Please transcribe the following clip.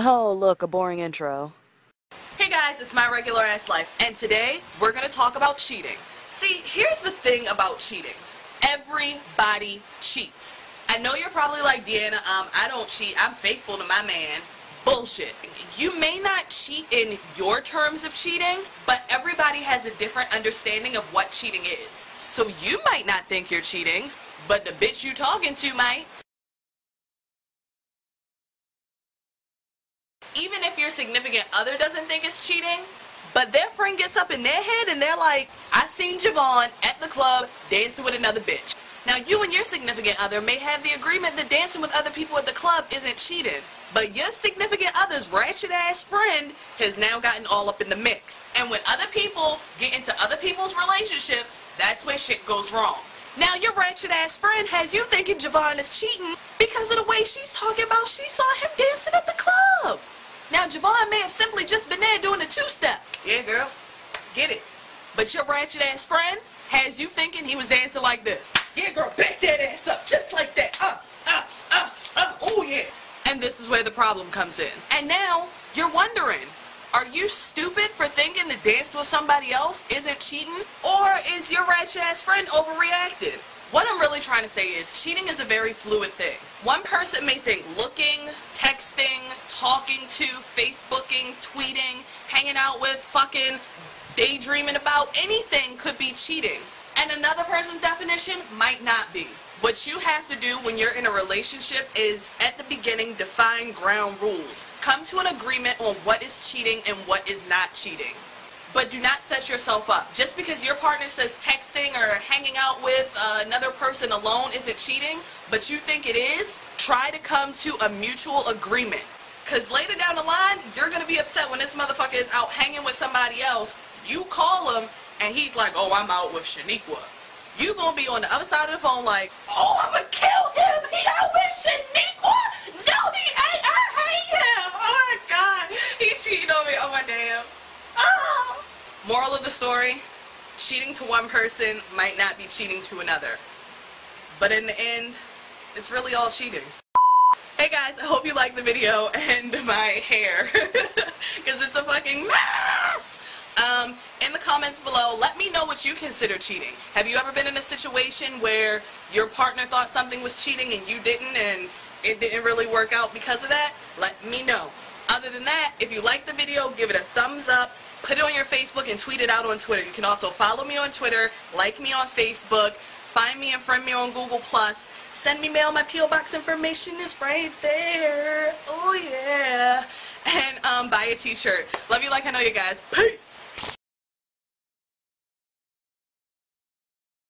Oh, look, a boring intro. Hey guys, it's my regular ass life, and today we're gonna talk about cheating. See, here's the thing about cheating. Everybody cheats. I know you're probably like, Deanna, um, I don't cheat. I'm faithful to my man. Bullshit. You may not cheat in your terms of cheating, but everybody has a different understanding of what cheating is. So you might not think you're cheating, but the bitch you're talking to might. Your significant other doesn't think it's cheating, but their friend gets up in their head and they're like, I seen Javon at the club dancing with another bitch. Now you and your significant other may have the agreement that dancing with other people at the club isn't cheating, but your significant other's ratchet ass friend has now gotten all up in the mix. And when other people get into other people's relationships, that's where shit goes wrong. Now your ratchet ass friend has you thinking Javon is cheating because of the way she's talking about she saw him dancing at the club. Now, Javon may have simply just been there doing a two-step. Yeah, girl. Get it. But your ratchet ass friend has you thinking he was dancing like this. Yeah, girl, back that ass up just like that. Uh, uh, uh, uh, oh yeah. And this is where the problem comes in. And now, you're wondering, are you stupid for thinking to dance with somebody else isn't cheating? Or is your ratchet ass friend overreacting? What I'm really trying to say is cheating is a very fluid thing. One person may think looking, texting, talking to, Facebooking, tweeting, hanging out with, fucking daydreaming about anything could be cheating. And another person's definition might not be. What you have to do when you're in a relationship is, at the beginning, define ground rules. Come to an agreement on what is cheating and what is not cheating but do not set yourself up. Just because your partner says texting or hanging out with uh, another person alone isn't cheating, but you think it is, try to come to a mutual agreement. Because later down the line, you're going to be upset when this motherfucker is out hanging with somebody else. You call him, and he's like, oh, I'm out with Shaniqua. You going to be on the other side of the phone like, oh, I'm going to kill him. He out with Shaniqua. No, he ain't. I hate him. Oh, my God. He cheating on me. Oh, my damn. Oh. Moral of the story, cheating to one person might not be cheating to another. But in the end, it's really all cheating. Hey guys, I hope you like the video and my hair. Because it's a fucking mess! Um, in the comments below, let me know what you consider cheating. Have you ever been in a situation where your partner thought something was cheating and you didn't and it didn't really work out because of that? Let me know. Other than that, if you like the video, give it a thumbs up, put it on your Facebook, and tweet it out on Twitter. You can also follow me on Twitter, like me on Facebook, find me and friend me on Google+, Plus. send me mail, my P.O. Box information is right there. Oh yeah. And um, buy a t-shirt. Love you like I know you guys. Peace!